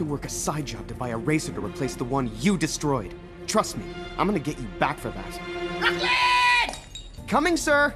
to work a side job to buy a racer to replace the one you destroyed. Trust me, I'm gonna get you back for that. Coming, sir!